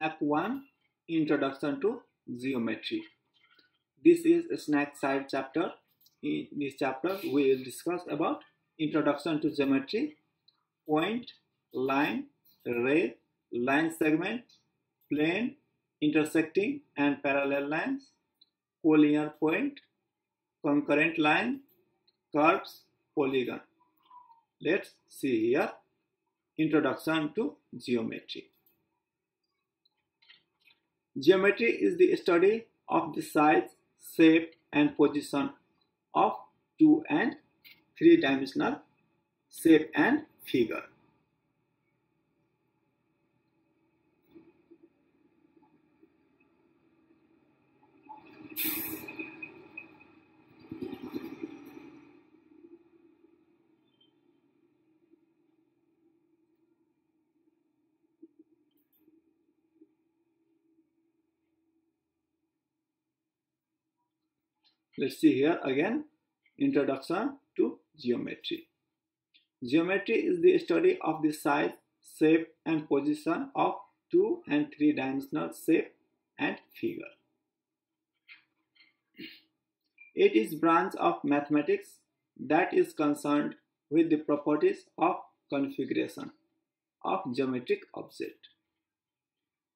Act 1 Introduction to Geometry. This is a snack side chapter. In this chapter, we will discuss about Introduction to Geometry, point, line, ray, line segment, plane, intersecting and parallel lines, collinear point, concurrent line, curves, polygon. Let's see here Introduction to Geometry. Geometry is the study of the size, shape, and position of two and three dimensional shape and figure. Let's see here again Introduction to Geometry. Geometry is the study of the size, shape, and position of two and three dimensional shape and figure. It is branch of mathematics that is concerned with the properties of configuration of geometric object.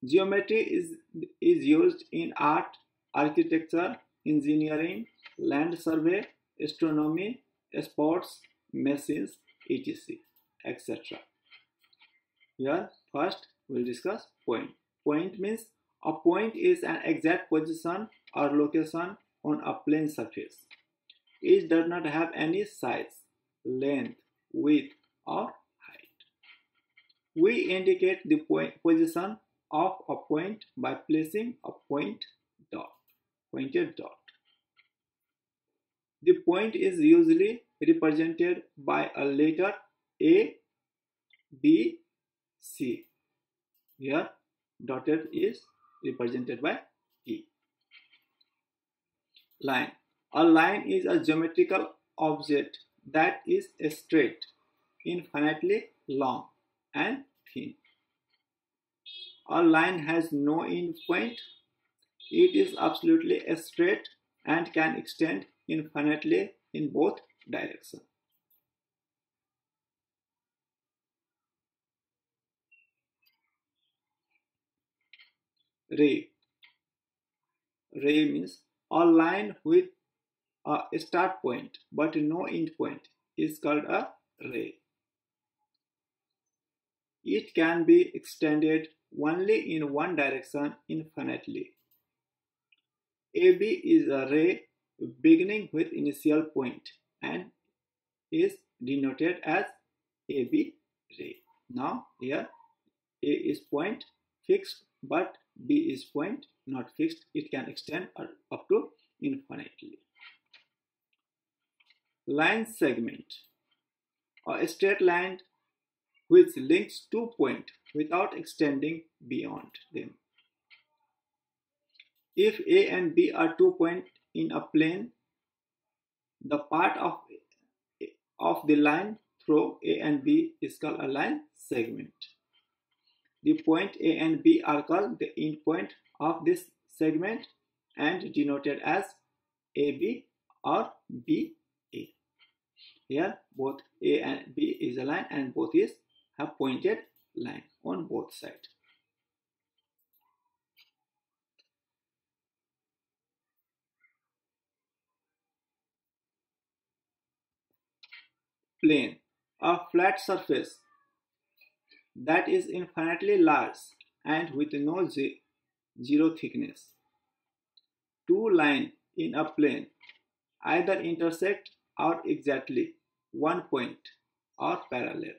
Geometry is, is used in art, architecture, engineering, land survey, astronomy, sports, machines, etc. etc. Here first we'll discuss point. Point means a point is an exact position or location on a plane surface. It does not have any size, length, width or height. We indicate the point position of a point by placing a point dot, pointed dot. The point is usually represented by a letter A, B, C. Here dotted is represented by E. Line. A line is a geometrical object that is straight, infinitely long and thin. A line has no end point. It is absolutely straight and can extend infinitely in both directions. Ray. Ray means a line with a start point but no end point is called a ray. It can be extended only in one direction infinitely. AB is a ray beginning with initial point and is denoted as AB ray. Now here A is point fixed but B is point not fixed. It can extend up to infinitely. Line segment. Or a straight line which links two points without extending beyond them. If A and B are two points in a plane, the part of, of the line through A and B is called a line segment. The point A and B are called the endpoint of this segment and denoted as AB or BA. Here both A and B is a line and both is have pointed line on both sides. Plane, a flat surface that is infinitely large and with no zero thickness. Two lines in a plane either intersect or exactly one point or parallel.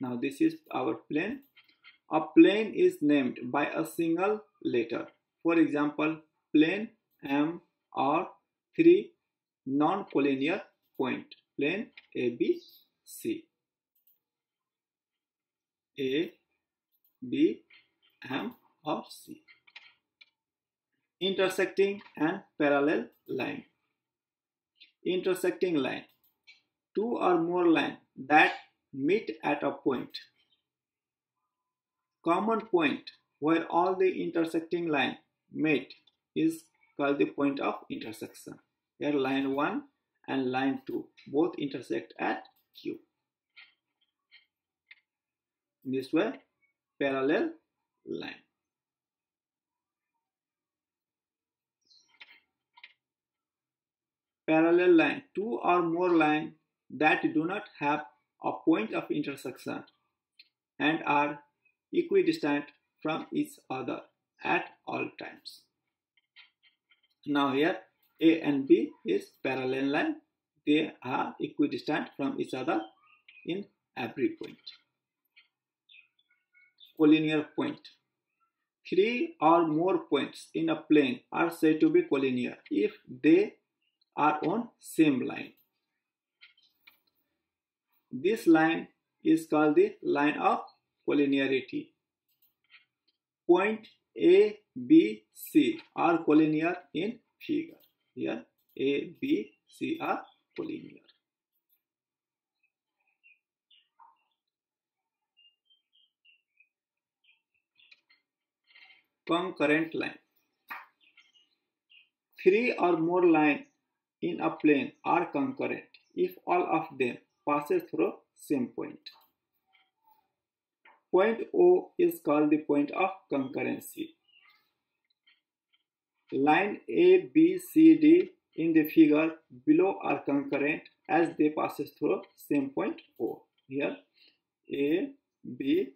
Now this is our plane. A plane is named by a single letter. For example, plane M or three non-collinear point plane ABC. A, B, M or C. Intersecting and parallel line. Intersecting line. Two or more lines that meet at a point. Common point where all the intersecting line meet is called the point of intersection. Here line 1 and line 2 both intersect at Q. In this way, parallel line. Parallel line, two or more lines that do not have a point of intersection and are equidistant from each other at all times. Now here A and B is parallel line. They are equidistant from each other in every point. Collinear point. Three or more points in a plane are said to be collinear if they are on same line. This line is called the line of collinearity. Point A, B, C are collinear in figure. Here A, B, C are collinear. Concurrent line. Three or more lines in a plane are concurrent if all of them passes through same point. Point O is called the point of concurrency. Line A, B, C, D in the figure below are concurrent as they passes through same point O. Here A, B,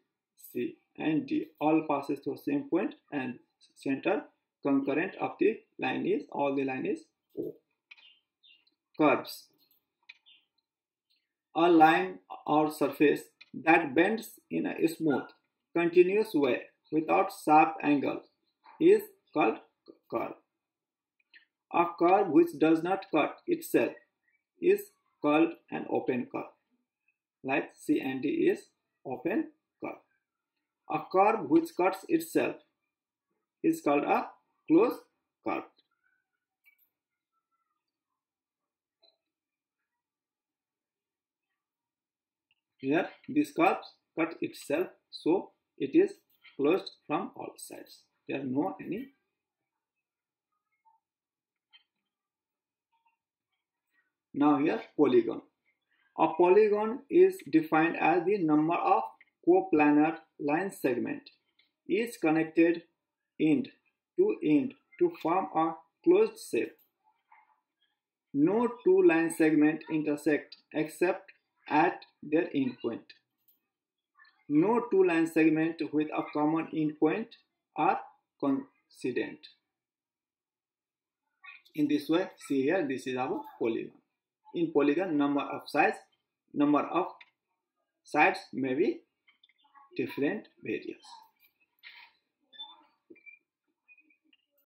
C and D all passes through same point and center concurrent of the line is all the line is O. Curves a line or surface that bends in a smooth, continuous way without sharp angle is called curve. A curve which does not cut itself is called an open curve. Like C and D is open curve. A curve which cuts itself is called a closed curve. Here this curve cut itself so it is closed from all sides. There are no any Now here polygon. A polygon is defined as the number of coplanar line segment is connected end to end to form a closed shape. No two line segment intersect except at their endpoint. No two line segment with a common endpoint are coincident. In this way, see here, this is our polygon. In polygon, number of sides, number of sides may be different various.